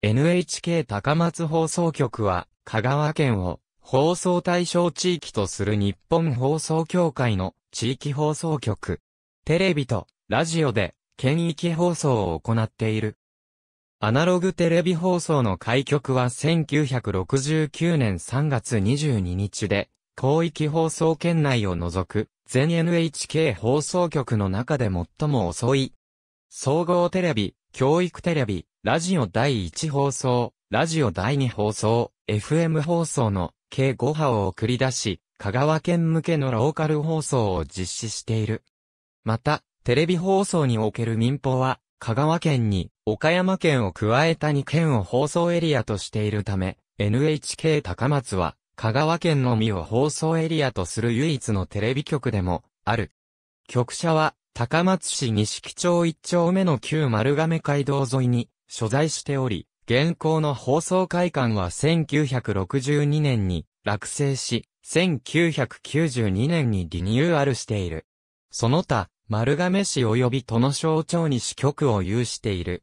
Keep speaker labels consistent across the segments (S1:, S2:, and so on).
S1: NHK 高松放送局は、香川県を放送対象地域とする日本放送協会の地域放送局。テレビとラジオで県域放送を行っている。アナログテレビ放送の開局は1969年3月22日で、広域放送圏内を除く全 NHK 放送局の中で最も遅い。総合テレビ、教育テレビ、ラジオ第1放送、ラジオ第2放送、FM 放送の計5波を送り出し、香川県向けのローカル放送を実施している。また、テレビ放送における民放は、香川県に岡山県を加えた2県を放送エリアとしているため、NHK 高松は香川県のみを放送エリアとする唯一のテレビ局でもある。局舎は高松市西木町1丁目の旧丸亀街道沿いに所在しており、現行の放送会館は1962年に落成し、1992年にリニューアルしている。その他、丸亀市及び都の省庁に支局を有している。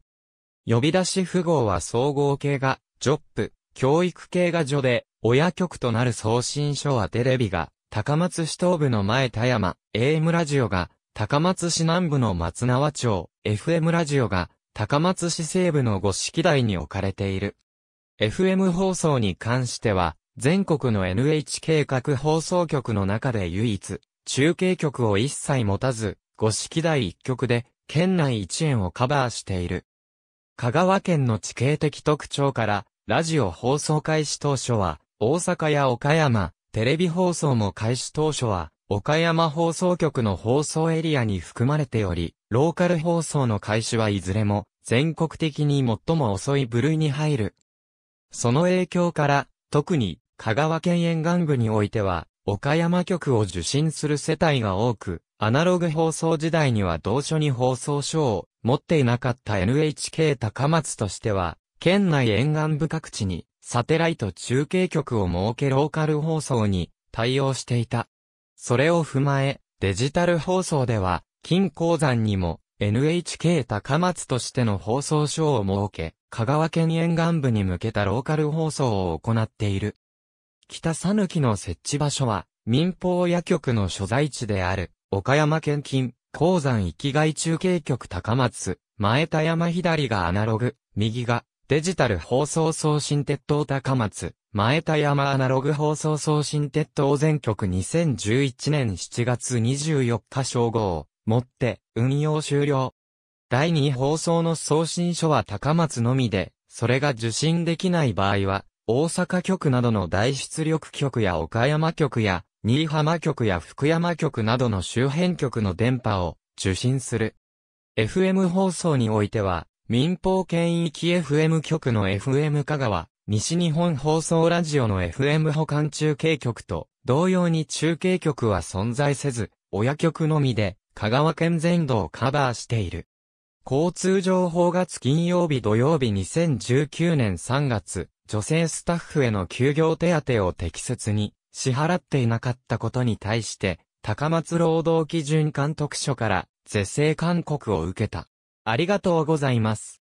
S1: 呼び出し符号は総合系が、ジョップ、教育系が序で、親局となる送信所はテレビが、高松市東部の前田山、AM ラジオが、高松市南部の松縄町、FM ラジオが、高松市西部の五色台に置かれている。FM 放送に関しては、全国の NHK 各放送局の中で唯一、中継局を一切持たず、五色台一局で、県内一円をカバーしている。香川県の地形的特徴から、ラジオ放送開始当初は、大阪や岡山、テレビ放送も開始当初は、岡山放送局の放送エリアに含まれており、ローカル放送の開始はいずれも、全国的に最も遅い部類に入る。その影響から、特に、香川県沿岸部においては、岡山局を受信する世帯が多く、アナログ放送時代には同所に放送所を持っていなかった NHK 高松としては、県内沿岸部各地にサテライト中継局を設けローカル放送に対応していた。それを踏まえ、デジタル放送では、金鉱山にも NHK 高松としての放送所を設け、香川県沿岸部に向けたローカル放送を行っている。北讃岐の設置場所は、民放野局の所在地である、岡山県近、鉱山域外中継局高松、前田山左がアナログ、右がデジタル放送送信鉄塔高松、前田山アナログ放送送信鉄塔全局2011年7月24日称号、もって運用終了。第2放送の送信所は高松のみで、それが受信できない場合は、大阪局などの大出力局や岡山局や、新居浜局や福山局などの周辺局の電波を受信する。FM 放送においては、民放県域 FM 局の FM 香川、西日本放送ラジオの FM 保管中継局と、同様に中継局は存在せず、親局のみで、香川県全土をカバーしている。交通情報月金曜日土曜日2019年3月、女性スタッフへの休業手当を適切に支払っていなかったことに対して、高松労働基準監督署から是正勧告を受けた。ありがとうございます。